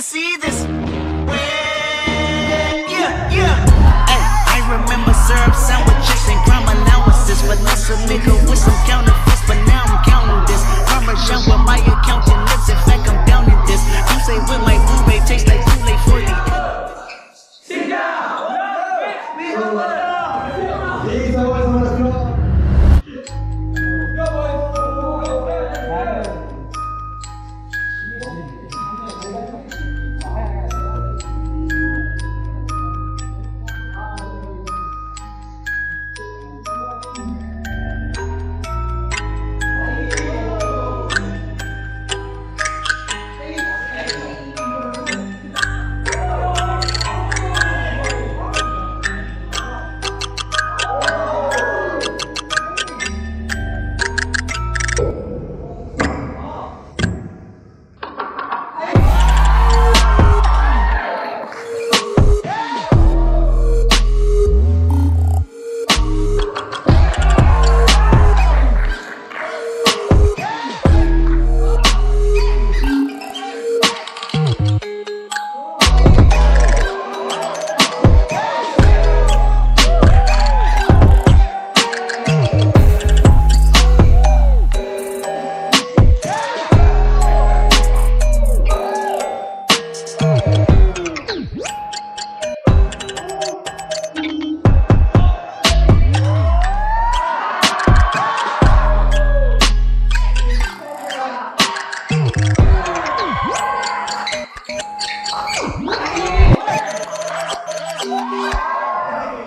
wanna see this. Yeah, yeah. Hey, I remember syrup sandwiches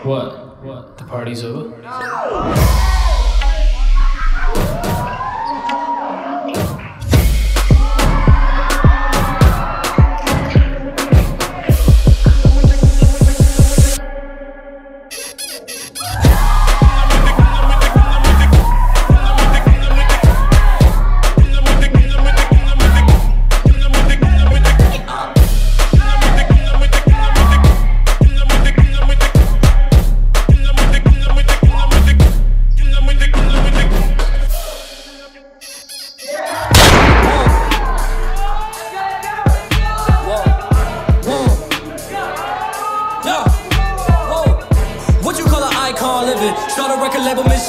What? What? The party's over?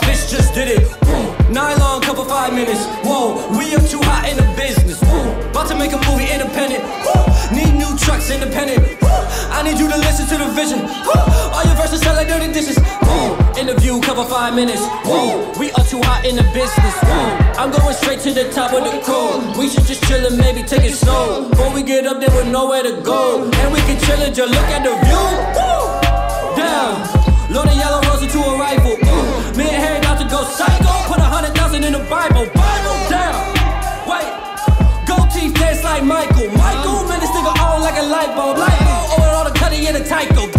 Record label, Miss Fish just did it. Nylon cover five minutes. Whoa, we are too hot in the business. About to make a movie independent. Need new trucks independent. I need you to listen to the vision. All your verses sound like dirty dishes. Interview cover five minutes. Whoa, we are too hot in the business. Whoa. I'm going straight to the top of the code. We should just chill and maybe take it slow. Before we get up there with nowhere to go. And we can chill and just look at the view. Woo. Down. Load a yellow roses to a rifle. Ooh. Me and Harry got to go psycho. Put a hundred thousand in the Bible. Bible down. Wait. Gold teeth dance like Michael. Michael, man, this nigga on like a light bulb. Light bulb, all the cutty in a Tyco.